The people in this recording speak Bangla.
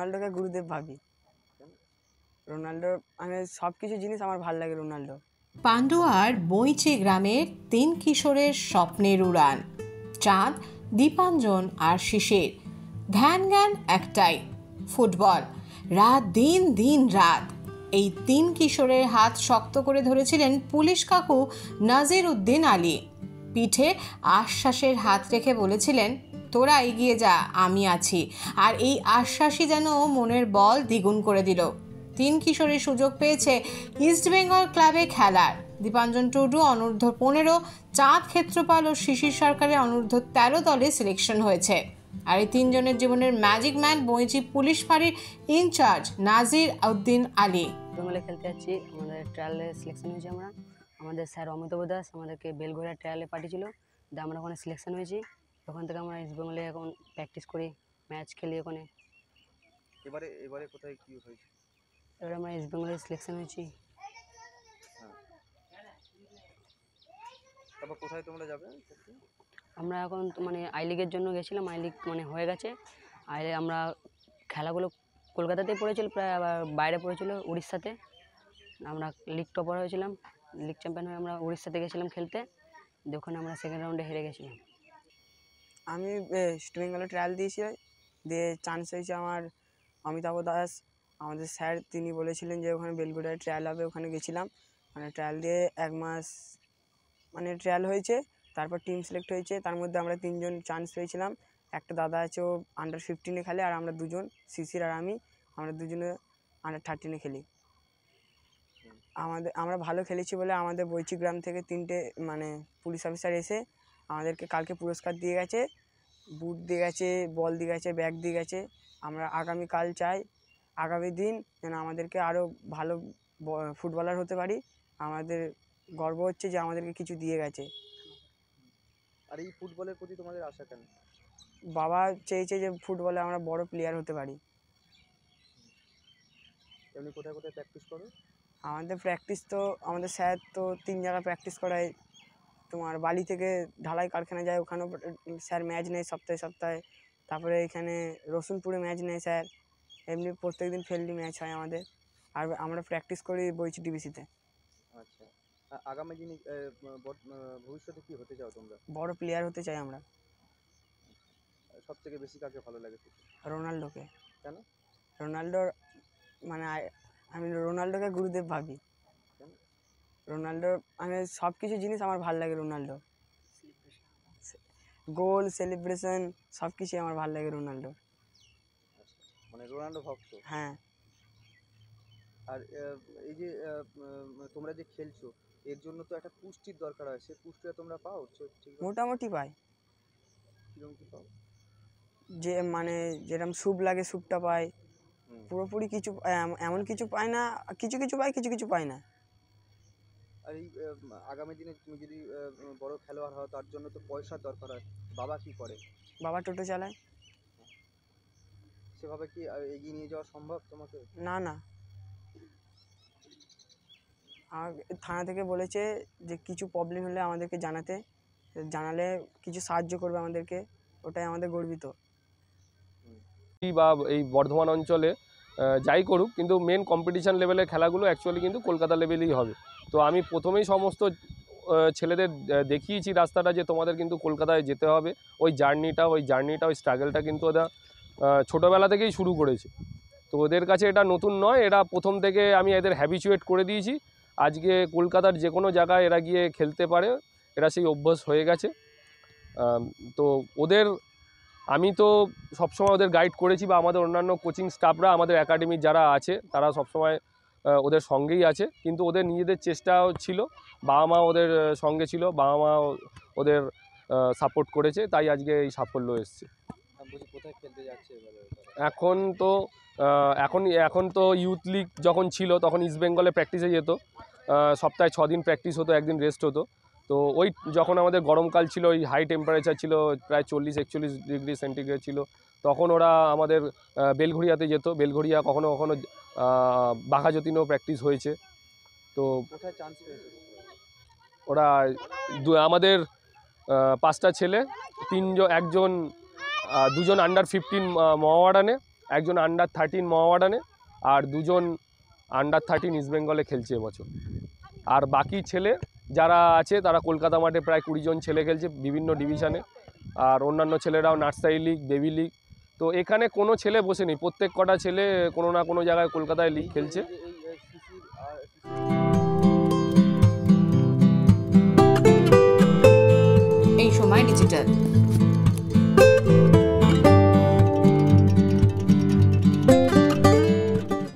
রোনাল্ডোকে গুরুদেব ভাবি। রোনাল্ডো মানে সব কিছু জিনিস আমার ভালো লাগে রোনাল্ডো। পান্ডুয়ার বইচি গ্রামের তিন কিশোরের স্বপ্নের উড়ান, চাঁদ, দীপাঞ্জন আর শিশির। ধ্যান জ্ঞান একটাই, ফুটবল। রাত দিন দিন রাত। এই তিন কিশোরের হাত শক্ত করে ধরেছিলেন পুলিশ কাকু নাজির উদ্দিন আলী। পিঠে আশ্বাসের হাত রেখে বলেছিলেন তোরা এগিয়ে যা, আমি আছি। আর এই আশ্বাসই যেন মনের বল দ্বিগুণ করে দিল। তিন কিশোরের সুযোগ পেয়েছে ইস্টবেঙ্গল ক্লাবে খেলার। দীপাঞ্জন টুডু, অনূর্ধ্ব পনেরো, চাঁদ ক্ষেত্রপাল ও শিশির সরকারের অনূর্ধ্ব তেরো দলে সিলেকশন হয়েছে। আর এই তিনজনের জীবনের ম্যাজিক ম্যান বইচি পুলিশ ফাঁড়ির ইনচার্জ নাজির উদ্দিন আলী। বেঙ্গলে খেলতে যাচ্ছি। আমাদের ট্রায়ালে সিলেকশন হয়েছে আমরা। আমাদের স্যার অমিতাভ দাস আমাদেরকে বেলঘরিয়া ট্রায়ালে পাঠিয়েছিল। আমরা ওখানে সিলেকশন হয়েছি। ওখান থেকে আমরা ইস্ট বেঙ্গলে এখন প্র্যাকটিস করি ম্যাচ খেলি ওখানে। এবারে এবারে কোথায় কি হয়েছে? এবার আমরা ইস্ট বেঙ্গলে সিলেকশন হয়েছি। তারপর কোথায় তোমরা যাবে? আমরা এখন মানে আই লিগের জন্য গেছিলাম আই লিগ মানে হয়ে গেছে। আই আমরা খেলাগুলো কলকাতাতেই পড়েছিল প্রায় আবার বাইরে পড়েছিল উড়িষ্যাতে। আমরা লিগ টপার হয়েছিলাম লিগ চ্যাম্পিয়ন হয়ে আমরা উড়িষ্যাতে গেছিলাম খেলতে। দিয়ে ওখানে আমরা সেকেন্ড রাউন্ডে হেরে গেছিলাম। আমি ইস্ট বেঙ্গলে ট্রায়াল দিয়েছি দিয়ে চান্স হয়েছে আমার অমিতাভ দাস, আমাদের স্যার তিনি বলেছিলেন যে ওখানে বেলগুড়ায় ট্রায়াল হবে, ওখানে গেছিলাম। মানে ট্রায়াল দিয়ে এক মাস মানে ট্রায়াল হয়েছে, তারপর টিম সিলেক্ট হয়েছে, তার মধ্যে আমরা তিনজন চান্স পেয়েছিলাম। একটা দাদা আছে ও আন্ডার ফিফটিনে খেলে, আর আমরা দুজন শিশির আর আমি, আমরা দুজনে আন্ডার থার্টিনে খেলি। আমাদের, আমরা ভালো খেলেছি বলে আমাদের বৈচি গ্রাম থেকে তিনটে মানে পুলিশ অফিসার এসে আমাদেরকে কালকে পুরস্কার দিয়ে গেছে। বুট দিয়ে গেছে বল দিয়ে গেছে ব্যাগ দিয়ে গেছে আমরা আগামীকাল চাই আগামী দিন যেন আমাদেরকে আরও ভালো ফুটবলার হতে পারি। আমাদের গর্ব হচ্ছে যে আমাদেরকে কিছু দিয়ে গেছে। আর এই ফুটবলের প্রতি তোমাদের আশা কেন বাবা চেয়েছে যে ফুটবলে আমরা বড় প্লেয়ার হতে পারি। এমনি কোথায় কোথায় প্র্যাকটিস করো? আমাদের প্র্যাকটিস তো আমাদের স্যার তো তিন জায়গায় প্র্যাকটিস করায়। তোমার বালি থেকে ঢালাই কারখানা যায় ওখানেও স্যার ম্যাচ নেয় সপ্তাহে সপ্তাহে। তারপরে এখানে রসুনপুরে ম্যাচ নেয় স্যার। এমনি প্রত্যেকদিন ফিল্ডি ম্যাচ হয় আমাদের। আর আমরা প্র্যাকটিস করি বইচি ডিবিসিতে। আচ্ছা। আগামী দিনে ভবিষ্যতে কি হতে চাও তোমরা? বড় প্লেয়ার হতে চাই আমরা। সব থেকে বেশি কাকে ভালো লাগে? রোনাল্ডোকে। কেন? রোনাল্ডোর মানে আমি রোনাল্ডোকে গুরুদেব ভাবি? রোনাল্ডোর মানে সব কিছু জিনিস আমার ভালো লাগে রোনাল্ডো। গোল সেলিব্রেশন সব কিছুই আমার ভালো লাগে রোনাল্ডো। মানে রোনাল্ডো ভক্ত? হ্যাঁ। আর এই যে তোমরা যে খেলছো এর জন্য তো একটা পুষ্টির দরকার হয়। সে পুষ্টিটা তোমরা পাও? মোটামুটি পাই। কীরকম কি পাও? যে মানে যেরকম স্যুপ লাগে স্যুপটা পাই। পুরোপুরি কিছু এমন কিছু পাই না কিছু কিছু পাই কিছু কিছু পাই না। আর এই আহ, আগামী দিনে তুমি যদি আহ, বড় খেলোয়াড় হও তার জন্য তো পয়সার দরকার হয়। বাবা কি করে? বাবা টোটো চালায়। সেভাবে কি এগিয়ে নিয়ে যাওয়া সম্ভব তোমাকে? না না। আর থানা থেকে বলেছে যে কিছু প্রবলেম হলে আমাদেরকে জানাতে। জানালে কিছু সাহায্য করবে আমাদেরকে ওটাই আমাদের গর্বিত। বা এই বর্ধমান অঞ্চলে যাই করুক কিন্তু মেন কম্পিটিশান লেভেলের খেলাগুলো অ্যাকচুয়ালি কিন্তু কলকাতা লেভেলেই হবে। তো আমি প্রথমেই সমস্ত ছেলেদের দেখিয়েছি রাস্তাটা যে তোমাদের কিন্তু কলকাতায় যেতে হবে। ওই জার্নিটা ওই জার্নিটা, ওই স্ট্রাগলটা কিন্তু ওরা ছোটোবেলা থেকেই শুরু করেছে। তো ওদের কাছে এটা নতুন নয়, এরা প্রথম থেকে আমি এদের হ্যাবিচুয়েট করে দিয়েছি। আজকে কলকাতার যে কোনো জায়গায় এরা গিয়ে খেলতে পারে, এরা সেই অভ্যাস হয়ে গেছে। তো ওদের, আমি তো সবসময় ওদের গাইড করেছি বা আমাদের অন্যান্য কোচিং স্টাফরা আমাদের একাডেমির যারা আছে, তারা সবসময় ওদের সঙ্গেই আছে। কিন্তু ওদের নিজেদের চেষ্টাও ছিল। বাবা মা ওদের সঙ্গে ছিল। বাবা মা ওদের সাপোর্ট করেছে। তাই আজকে এই সাফল্য এসছে। এখন তো এখন এখন তো ইউথ লিগ যখন ছিল তখন ইস্ট বেঙ্গলে প্র্যাকটিসে যেত। সপ্তাহে ছ দিন প্র্যাকটিস হতো একদিন রেস্ট হতো। তো ওই যখন আমাদের গরমকাল ছিল ওই হাই টেম্পারেচার ছিল প্রায় চল্লিশ একচল্লিশ ডিগ্রি সেন্টিগ্রেড ছিল তখন ওরা আমাদের বেলঘড়িয়াতে যেত। বেলঘড়িয়া কখনো কখনো আহ, বাঘাযতীনও প্র্যাকটিস হয়েছে। তো ওরা দু- আমাদের পাঁচটা ছেলে তিনজন একজন দুজন আন্ডার ফিফটিন মহাওয়ারানে একজন আন্ডার থার্টিন মহাবাডানে আর দুজন আন্ডার থার্টিন ইস্টবেঙ্গলে খেলছে এবছর। আর বাকি ছেলে যারা আছে তারা কলকাতা মাঠে প্রায় কুড়ি জন ছেলে খেলছে বিভিন্ন ডিভিশনে আর অন্যান্য ছেলেরাও নার্সারি লিগ বেবি লিগ তো এখানে কোনো ছেলে বসেনি। প্রত্যেক কটা ছেলে কোনো না কোনো জায়গায় কলকাতায় লিগ খেলছে। এই সময় ডিজিটাল